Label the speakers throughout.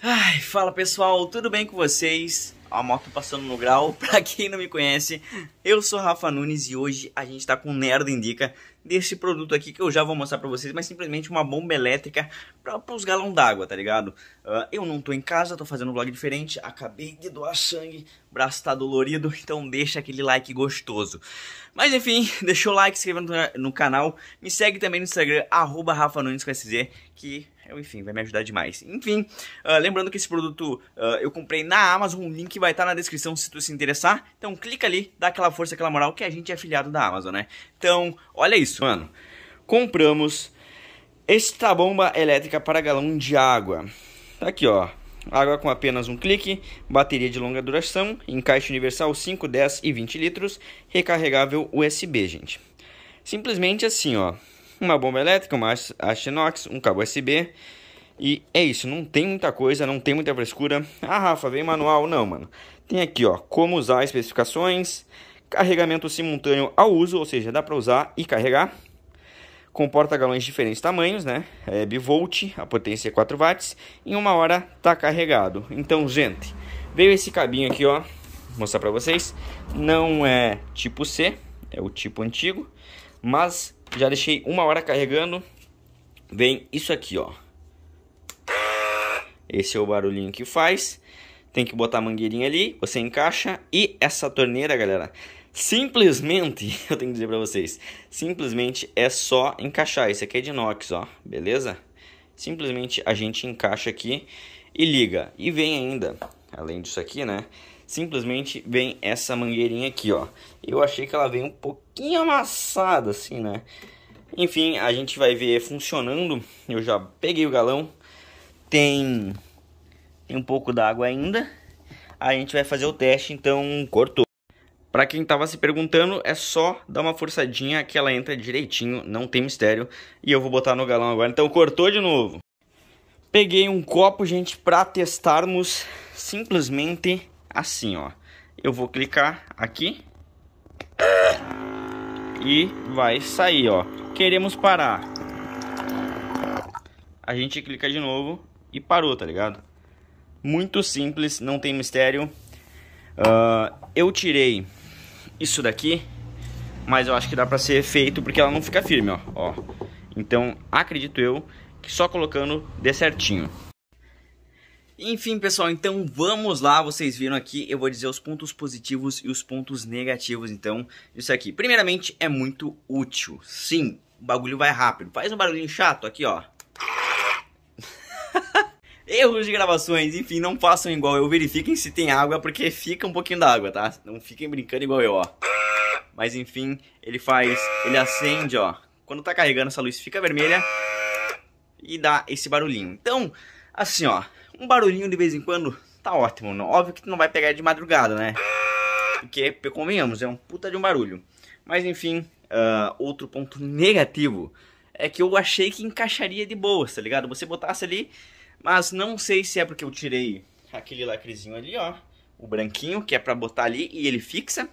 Speaker 1: Ai, fala pessoal, tudo bem com vocês? A moto passando no grau, pra quem não me conhece, eu sou Rafa Nunes e hoje a gente tá com o Nerd Indica desse produto aqui que eu já vou mostrar pra vocês, mas simplesmente uma bomba elétrica para os galão d'água, tá ligado? Uh, eu não tô em casa, tô fazendo um vlog diferente, acabei de doar sangue, braço tá dolorido, então deixa aquele like gostoso. Mas enfim, deixa o like, se inscreva no, no canal, me segue também no Instagram, arroba Rafa Nunes com SZ, que enfim, vai me ajudar demais. Enfim, uh, lembrando que esse produto uh, eu comprei na Amazon, o link vai estar tá na descrição se tu se interessar. Então clica ali, dá aquela força, aquela moral, que a gente é afiliado da Amazon, né? Então, olha isso, mano. Compramos esta bomba elétrica para galão de água. Tá aqui, ó. Água com apenas um clique, bateria de longa duração, encaixe universal 5, 10 e 20 litros, recarregável USB, gente. Simplesmente assim, ó uma bomba elétrica, uma haste inox, um cabo USB. E é isso, não tem muita coisa, não tem muita frescura. Ah, Rafa, vem manual? Não, mano. Tem aqui, ó, como usar especificações, carregamento simultâneo ao uso, ou seja, dá para usar e carregar. Comporta galões de diferentes tamanhos, né? É bivolt, a potência é 4 watts. Em uma hora tá carregado. Então, gente, veio esse cabinho aqui, ó. Vou mostrar para vocês. Não é tipo C, é o tipo antigo, mas já deixei uma hora carregando. Vem isso aqui, ó. Esse é o barulhinho que faz. Tem que botar a mangueirinha ali, você encaixa. E essa torneira, galera, simplesmente, eu tenho que dizer pra vocês, simplesmente é só encaixar. Esse aqui é de inox, ó, beleza? Simplesmente a gente encaixa aqui e liga. E vem ainda, além disso aqui, né? Simplesmente vem essa mangueirinha aqui, ó. Eu achei que ela veio um pouquinho amassada, assim, né? Enfim, a gente vai ver funcionando. Eu já peguei o galão. Tem, tem um pouco d'água ainda. A gente vai fazer o teste, então cortou. Para quem tava se perguntando, é só dar uma forçadinha que ela entra direitinho, não tem mistério. E eu vou botar no galão agora, então cortou de novo. Peguei um copo, gente, para testarmos simplesmente assim, ó. Eu vou clicar aqui e vai sair, ó. Queremos parar. A gente clica de novo e parou, tá ligado? Muito simples, não tem mistério. Uh, eu tirei isso daqui, mas eu acho que dá pra ser feito porque ela não fica firme, ó. ó. Então, acredito eu que só colocando dê certinho. Enfim, pessoal, então vamos lá. Vocês viram aqui, eu vou dizer os pontos positivos e os pontos negativos, então, isso aqui. Primeiramente, é muito útil. Sim, o bagulho vai rápido. Faz um barulhinho chato aqui, ó. Erros de gravações, enfim, não façam igual eu. Verifiquem se tem água, porque fica um pouquinho d'água, tá? Não fiquem brincando igual eu, ó. Mas enfim, ele faz, ele acende, ó. Quando tá carregando, essa luz fica vermelha e dá esse barulhinho. Então, assim, ó um barulhinho de vez em quando tá ótimo. Não? Óbvio que tu não vai pegar de madrugada, né? Porque, convenhamos, é um puta de um barulho. Mas enfim, uh, outro ponto negativo é que eu achei que encaixaria de boa, tá ligado? Você botasse ali, mas não sei se é porque eu tirei aquele lacrezinho ali, ó. O branquinho, que é pra botar ali e ele fixa.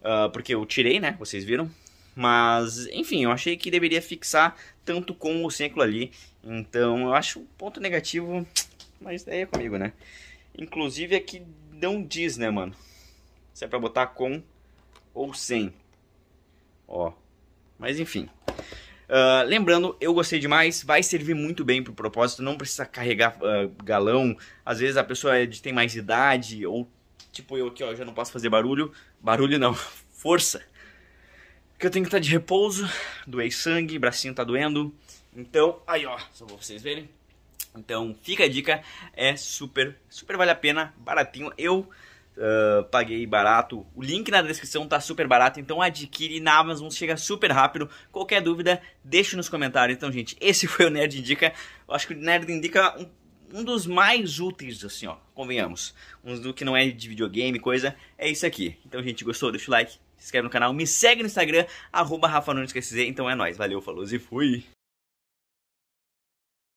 Speaker 1: Uh, porque eu tirei, né? Vocês viram. Mas, enfim, eu achei que deveria fixar tanto com o aquilo ali. Então, eu acho um ponto negativo mas daí é comigo, né? Inclusive aqui não diz, né, mano? Se é pra botar com ou sem. Ó. Mas enfim. Uh, lembrando, eu gostei demais, vai servir muito bem pro propósito, não precisa carregar uh, galão. Às vezes a pessoa é tem mais idade, ou tipo eu aqui, ó, já não posso fazer barulho. Barulho não, força. Porque eu tenho que estar de repouso, doei sangue, bracinho tá doendo. Então, aí ó, só pra vocês verem. Então fica a dica, é super, super vale a pena, baratinho. Eu uh, paguei barato, o link na descrição tá super barato, então adquire na Amazon, chega super rápido. Qualquer dúvida, deixe nos comentários. Então, gente, esse foi o Nerd Indica. Eu acho que o Nerd Indica um, um dos mais úteis, assim, ó, convenhamos. Um do que não é de videogame, coisa, é isso aqui. Então, gente, gostou? Deixa o like, se inscreve no canal, me segue no Instagram, arroba Rafa Nunes, então é nóis. Valeu, falou e fui!